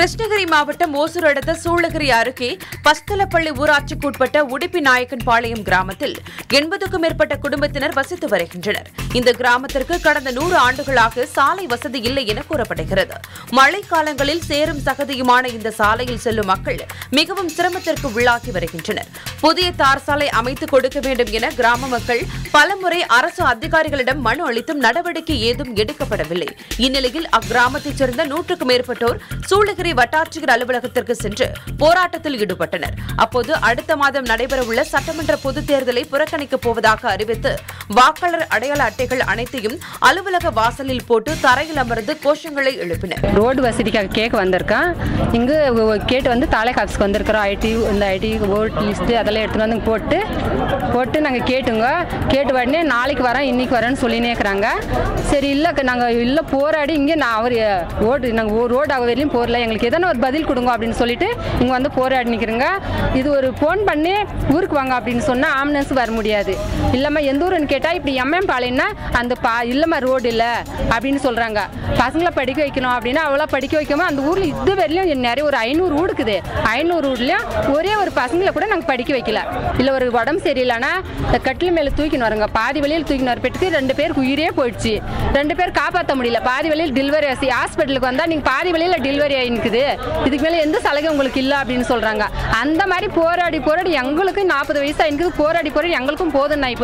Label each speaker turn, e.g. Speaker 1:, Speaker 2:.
Speaker 1: கிருஷ்ணகிரி மாவட்டம் ஓசூர் அடுத்த சூளகிரி அருகே பஸ்தலப்பள்ளி ஊராட்சிக்குட்பட்ட உடுப்பி நாயக்கன்பாளையம் கிராமத்தில் எண்பதுக்கும் மேற்பட்ட குடும்பத்தினர் வசித்து வருகின்றனர். இந்த கிராமத்திற்கு கடந்த நூறு ஆண்டுகளாக சாலை வசதி இல்லை என கூறப்படுகிறது. மழை காலங்களில் சேரும் சகதியுமான இந்த சாலையில் செல்லும் மக்கள் மிகவும் சிரமத்திற்கு உள்ளாகி வருகின்றனர். புதிய தார் சாலை அமைத்துக் கொடுக்க வேண்டும் என கிராம மக்கள் பலமுறை அரசு அதிகாரிகளிடம் மனு அளித்தும் நடவடிக்கை ஏதும் எடுக்கப்படவில்லை. இந்நிலையில் அக்கிராமத்தைச் சேர்ந்த நூற்றுக்கும் மேற்பட்டோர் சூளகிரி வட்டாட்சியர் அலுவலகத்திற்கு சென்று போராட்டத்தில் ஈடுபட்டனர். அப்போது அடுத்த மாதம் நடைபெறவுள்ள சட்டமன்ற பொதுத் தேர்தலை புறக்கணிக்கப் போவதாக அறிவித்து வாக்காளர் அடையாள அட்டைகள் அனைத்தையும் அலுவலக வாசலில் போட்டு தரையில் அமர்ந்து கோஷங்களை எழுப்பினர்.
Speaker 2: ரோடு வசதிக்காக கேட்க வந்திருக்கேன் இங்கே கேட்டு வந்து தாலை காப்ஸ்க்கு வந்திருக்கிறோம். ஐடி இந்த ஐடி ஓட் லிஸ்ட்டு அதெல்லாம் எடுத்துகிட்டு வந்து போட்டு போட்டு நாங்கள் கேட்டுங்க. கேட்டு உடனே நாளைக்கு வரேன் இன்றைக்கி வரேன்னு சொல்லினே இருக்கிறாங்க. சரி இல்லை நாங்கள் இல்லை போராடி இங்கே நான் அவர் ஓடு நாங்கள் ரோடு ஆக வரையிலும் போரல எங்களுக்கு எதனா ஒரு பதில் கொடுங்க அப்படின்னு சொல்லிட்டு இங்கே வந்து போராடி நிற்கிறோங்க இது ஒரு ஃபோன் பண்ணி ஊருக்கு வாங்க அப்படின்னு சொன்னால் ஆம்புலன்ஸ் வர முடியாது. இல்லாமல் எந்த ஊருன்னு கேட்டால் இப்படி எம்எம் பாளையம்னா அந்த பா இல்லைம்மா ரோடு இல்லை அப்படின்னு சொல்கிறாங்க பசங்களை படிக்க வைக்கணும் அப்படின்னா அவ்வளோ படிக்க வைக்காம அந்த ஊரில் இது வரையிலும் நிறைய ஒரு ஐநூறு வீடு இருக்குது. ஐநூறு வீட்லையும் ஒரே ஒரு பசங்களை கூட நாங்கள் படிக்க வைக்கல. இல்லை ஒரு உடம்பு சரியில்லைன்னா இந்த கட்டில் மேலே தூக்கின்னு வரங்க. பாதி வழியில் தூக்கின்னு வர பெற்றுக்கு ரெண்டு பேருக்கு உயிரே போயிடுச்சு. ரெண்டு பேர் காப்பாற்ற முடியல. பாதி வழியில் டெலிவரி ஆச்சு. ஹாஸ்பிட்டலுக்கு வந்தால் நீங்கள் பாதி வழியில் டெலிவரி ஆகிருக்குது இதுக்கு மேலே எந்த சலுகை உங்களுக்கு இல்லை அப்படின்னு சொல்கிறாங்க அந்த மாதிரி போராடி போராடி எங்களுக்கு நாற்பது வயசு ஆகினுக்குது போராடி போராடி எங்களுக்கும் போதும்னு ஆகி